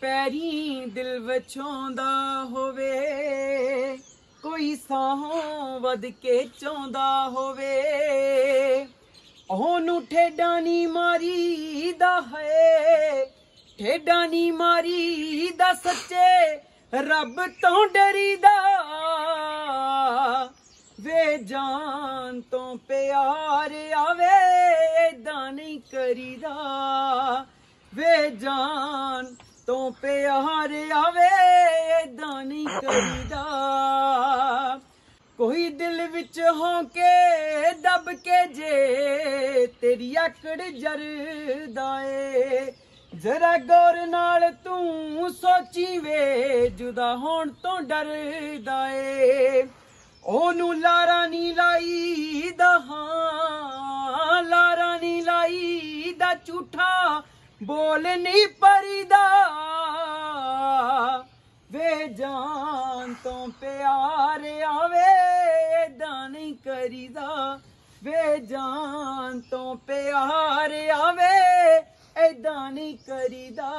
ਪੈਰੀ ਦਿਲ ਵਿਚੋਂਦਾ ਹੋਵੇ, ਕੋਈ ਸਾਹੋਂ ਵਧ ਕੇ ਚੋਂਦਾ ਹੋਵੇ। ਉਹਨੂੰ ਠੇਡਾਂ ਨੀ ਮਾਰੀ ਦਾ ਹੈ ਠੇਡਾਂ ਨੀ ਮਾਰੀ ਦਾ ਸੱਚੇ, ਰੱਬ ਤੋਂ ਡਰੀਦਾ। ਵੇ ਜਾਨ ਤੋਂ ਪਿਆਰ ਆਵੇ, ਏਦਾਂ ਨਹੀਂ ਕਰੀਦਾ। ਵੇ ਜਾਨ ਤੋਂ ਪਿਆਰ ਆਵੇ, ਏਦਾਂ ਨਹੀਂ ਕਰੀਦਾ। ਕੋਈ ਦਿਲ ਵਿੱਚ ਹੌਕੇ ਦਬ ਕੇ ਜੇ, ਤੇਰੀ ਆਕੜ ਜਰਦਾ ਏ। ਜ਼ਰਾ ਗੌਰ ਨਾਲ ਤੂੰ ਸੋਚੀ ਵੇ ਜੁਦਾ ਹੋਣ ਤੋਂ ਡਰਦਾ ਏ। ਉਹਨੂੰ ਲਾਰਾ ਨੀ ਲਾਈ ਦਾ ਹਾਂ, ਲਾਰਾ ਨੀ ਲਾਈ ਦਾ ਝੂਠਾ ਬੋਲ ਨਹੀਂ ਪਰੀਦਾ। ਵੇ ਜਾਨ ਤੋਂ ਪਿਆਰ ਆਵੇ, ਏਦਾਂ ਨਹੀਂ ਕਰੀਦਾ। ਵੇ ਜਾਨ ਤੋਂ ਪਿਆਰ ਆਵੇ, ਏਦਾਂ ਨਹੀਂ ਕਰੀਦਾ।